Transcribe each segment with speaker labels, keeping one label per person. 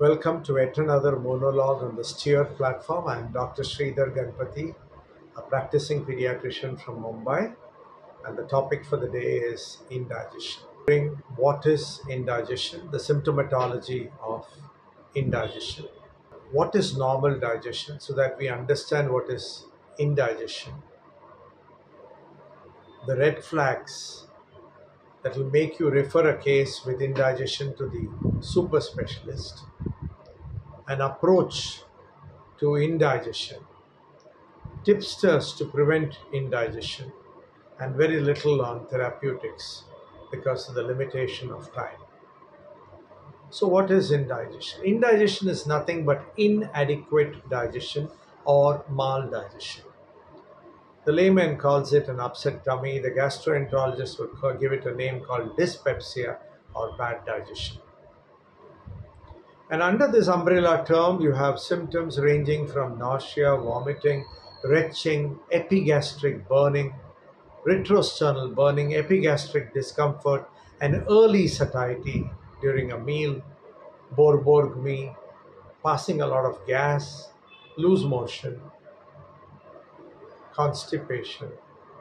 Speaker 1: Welcome to yet another monologue on the Steer platform. I am Dr. Sridhar Ganapathy, a practicing pediatrician from Mumbai, and the topic for the day is indigestion. What is indigestion? The symptomatology of indigestion. What is normal digestion so that we understand what is indigestion? The red flags that will make you refer a case with indigestion to the super specialist. An approach to indigestion, tipsters to prevent indigestion, and very little on therapeutics because of the limitation of time. So, what is indigestion? Indigestion is nothing but inadequate digestion or maldigestion. The layman calls it an upset tummy. The gastroenterologist would give it a name called dyspepsia or bad digestion. And under this umbrella term, you have symptoms ranging from nausea, vomiting, retching, epigastric burning, retrosternal burning, epigastric discomfort, and early satiety during a meal, borborygmi, passing a lot of gas, loose motion, constipation,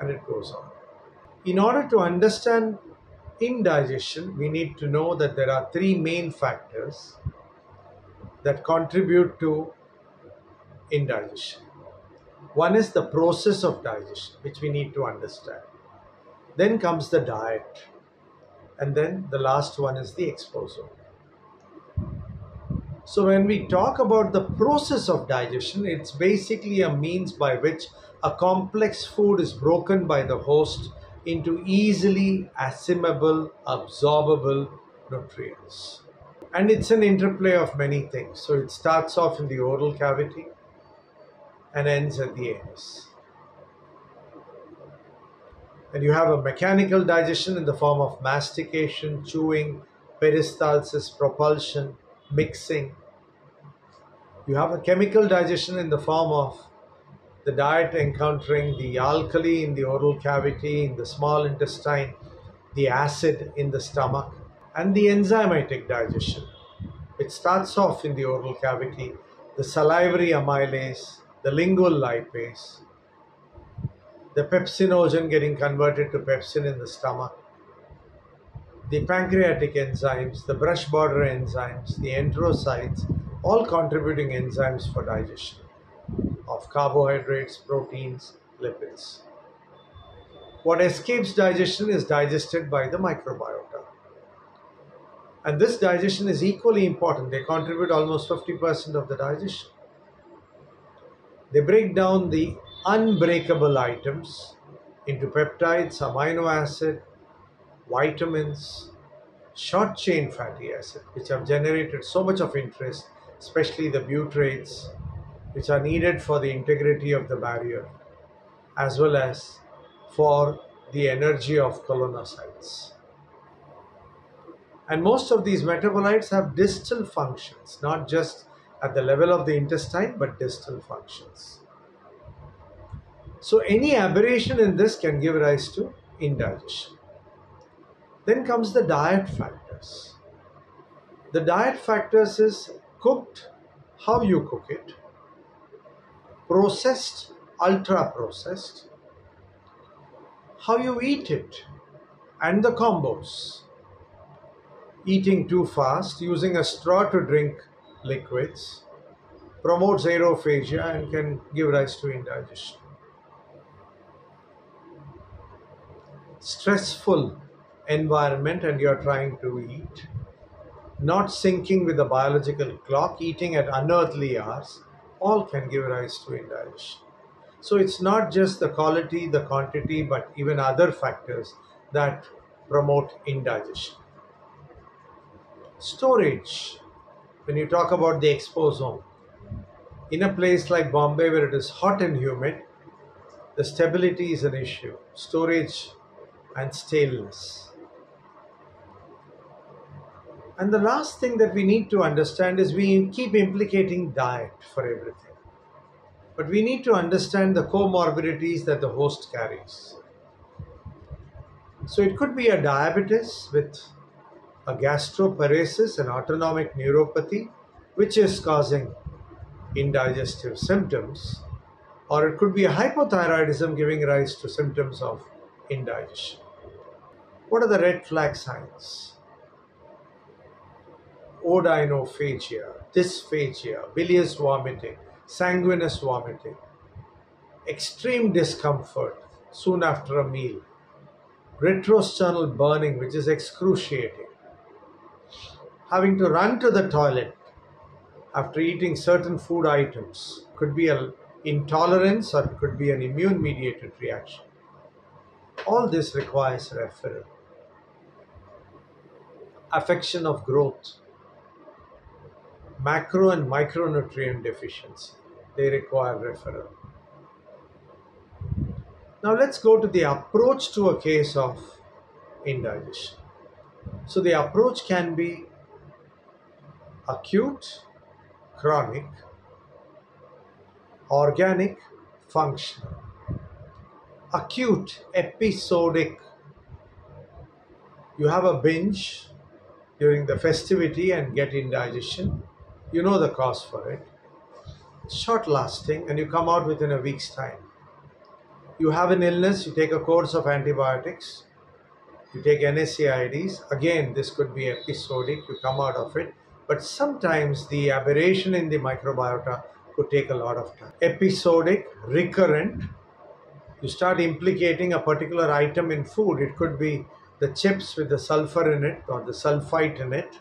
Speaker 1: and it goes on. In order to understand indigestion, we need to know that there are three main factors that contribute to indigestion. One is the process of digestion, which we need to understand. Then comes the diet. And then the last one is the exposome. So, when we talk about the process of digestion, it's basically a means by which a complex food is broken by the host into easily assimilable, absorbable nutrients. And it's an interplay of many things. So, it starts off in the oral cavity and ends at the anus. And you have a mechanical digestion in the form of mastication, chewing, peristalsis, propulsion, mixing. You have a chemical digestion in the form of the diet encountering the alkali in the oral cavity, in the small intestine, the acid in the stomach, and the enzymatic digestion. It starts off in the oral cavity, the salivary amylase, the lingual lipase, the pepsinogen getting converted to pepsin in the stomach, the pancreatic enzymes, the brush border enzymes, the enterocytes, all contributing enzymes for digestion of carbohydrates, proteins, lipids. What escapes digestion is digested by the microbiota. And this digestion is equally important. They contribute almost 50% of the digestion. They break down the unbreakable items into peptides, amino acid, vitamins, short chain fatty acid, which have generated so much of interest, especially the butyrates, which are needed for the integrity of the barrier, as well as for the energy of colonocytes. And most of these metabolites have distal functions, not just at the level of the intestine, but distal functions. So, any aberration in this can give rise to indigestion. Then comes the diet factors. The diet factors is cooked, how you cook it, processed, ultra processed, how you eat it, and the combos. Eating too fast, using a straw to drink liquids, promotes aerophagia and can give rise to indigestion. Stressful environment and you're trying to eat, not syncing with the biological clock, eating at unearthly hours, all can give rise to indigestion. So it's not just the quality, the quantity, but even other factors that promote indigestion. Storage. When you talk about the exposome, in a place like Bombay where it is hot and humid, the stability is an issue. Storage and staleness. And the last thing that we need to understand is we keep implicating diet for everything. But we need to understand the comorbidities that the host carries. So it could be a diabetes with a gastroparesis, an autonomic neuropathy, which is causing indigestive symptoms, or it could be a hypothyroidism giving rise to symptoms of indigestion. What are the red flag signs? Odynophagia, dysphagia, bilious vomiting, sanguineous vomiting, extreme discomfort soon after a meal, retrosternal burning, which is excruciating, having to run to the toilet after eating certain food items, could be an intolerance or could be an immune mediated reaction. All this requires referral. Affection of growth, macro and micronutrient deficiency, they require referral. Now let's go to the approach to a case of indigestion. So the approach can be acute, chronic, organic, functional. Acute, episodic. You have a binge during the festivity and get indigestion. You know the cause for it. short lasting and you come out within a week's time you have an illness, you take a course of antibiotics, you take NSAIDs. Again, this could be episodic, you come out of it. But sometimes the aberration in the microbiota could take a lot of time. Episodic, recurrent, you start implicating a particular item in food. It could be the chips with the sulfur in it or the sulfite in it.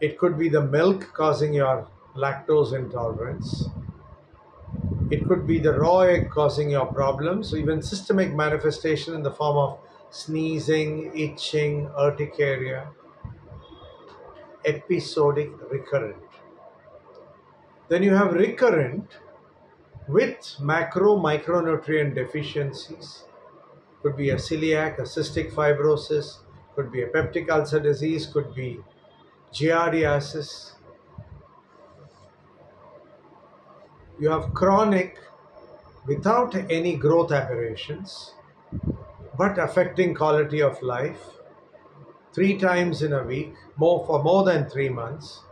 Speaker 1: It could be the milk causing your lactose intolerance. It could be the raw egg causing your problems, even systemic manifestation in the form of sneezing, itching, urticaria, episodic recurrent. Then you have recurrent with macro micronutrient deficiencies. Could be a celiac, a cystic fibrosis, could be a peptic ulcer disease, could be giardiasis, you have chronic without any growth aberrations but affecting quality of life three times in a week more for more than 3 months.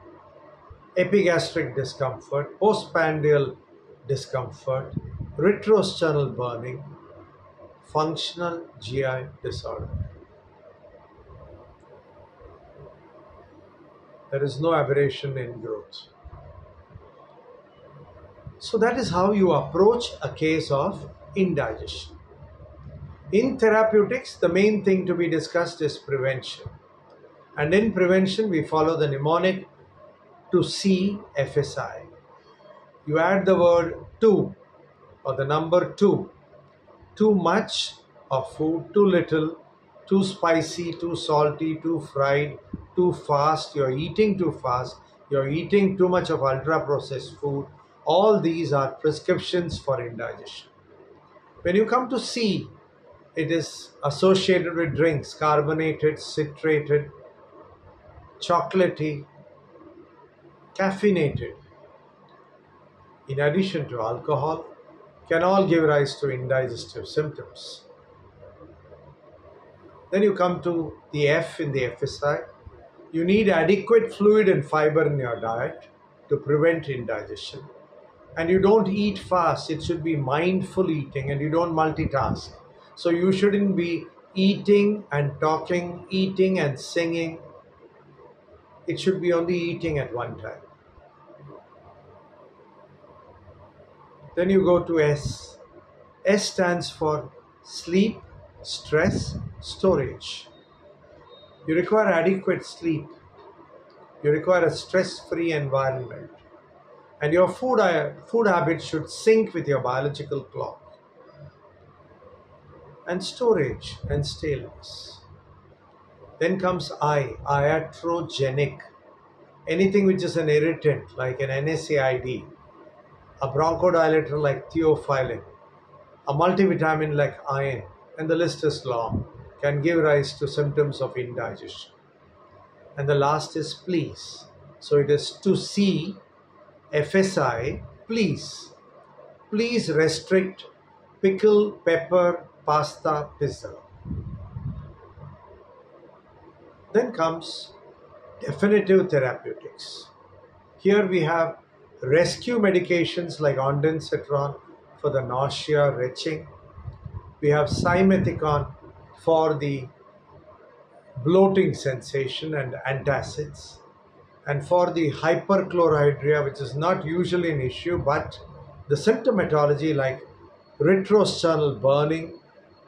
Speaker 1: Epigastric discomfort postprandial discomfort retrosternal burning functional GI disorder there is no aberration in growth so that is how you approach a case of indigestion. In therapeutics, the main thing to be discussed is prevention. And in prevention, we follow the mnemonic to see FSI. You add the word to or the number two. Too much of food, too little, too spicy, too salty, too fried, too fast. You're eating too fast. You're eating too much of ultra processed food all these are prescriptions for indigestion. When you come to C, it is associated with drinks, carbonated, citrated, chocolatey, caffeinated, in addition to alcohol, can all give rise to indigestive symptoms. Then you come to the F in the FSI. You need adequate fluid and fiber in your diet to prevent indigestion. And you don't eat fast. It should be mindful eating and you don't multitask. So you shouldn't be eating and talking eating and singing. It should be only eating at one time. Then you go to s. S stands for sleep stress storage you require adequate sleep you require a stress free environment and your food, uh, food habits should sync with your biological clock. And storage and staleness. Then comes I, iatrogenic. Anything which is an irritant like an NSAID, a bronchodilator like theophylline, a multivitamin like iron, and the list is long, can give rise to symptoms of indigestion. And the last is please. So it is to see FSI, please, please restrict pickle, pepper, pasta, pizza. Then comes definitive therapeutics. Here we have rescue medications like ondansetron for the nausea, retching. We have simethicone for the bloating sensation and antacids. And for the hyperchlorhydria, which is not usually an issue, but the symptomatology like retrosternal burning,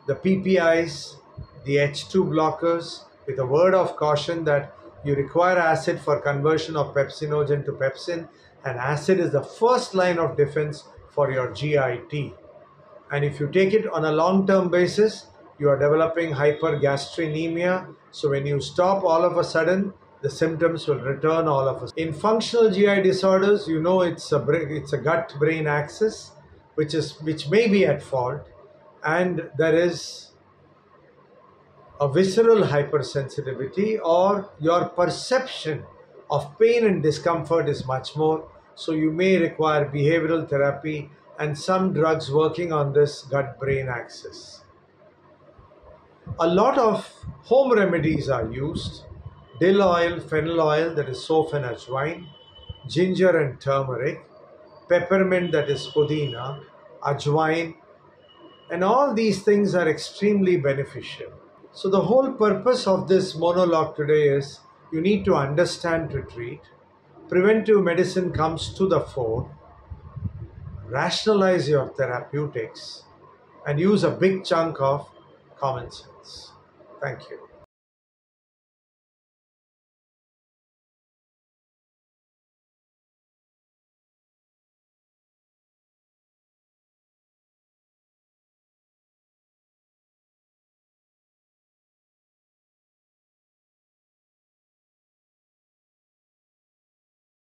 Speaker 1: the PPIs, the H2 blockers, with a word of caution that you require acid for conversion of pepsinogen to pepsin, and acid is the first line of defense for your GIT. And if you take it on a long term basis, you are developing hypergastrinemia. So when you stop all of a sudden, the symptoms will return all of us. In functional GI disorders, you know it's a it's a gut brain axis, which is which may be at fault, and there is a visceral hypersensitivity or your perception of pain and discomfort is much more. So you may require behavioral therapy and some drugs working on this gut brain axis. A lot of home remedies are used dill oil, fennel oil, that is saunf and ajwain, ginger and turmeric, peppermint, that is pudina, ajwain, and all these things are extremely beneficial. So, the whole purpose of this monologue today is you need to understand to treat. Preventive medicine comes to the fore. Rationalize your therapeutics and use a big chunk of common sense. Thank you.